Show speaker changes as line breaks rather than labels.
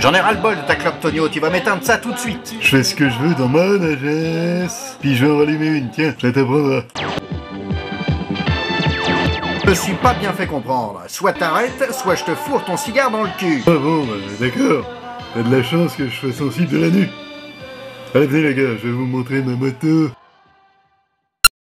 J'en ai ras-le-bol de ta clope, Tonio, tu vas m'éteindre ça tout de suite.
Je fais ce que je veux dans ma agence. Puis je vais en rallumer une, tiens, ça t'apprendra.
Je me suis pas bien fait comprendre. Soit t'arrêtes, soit je te fourre ton cigare dans le cul.
Ah bon, bah, d'accord. T'as de la chance que je sois sensible de la nuit. Allez, les gars, je vais vous montrer ma moto.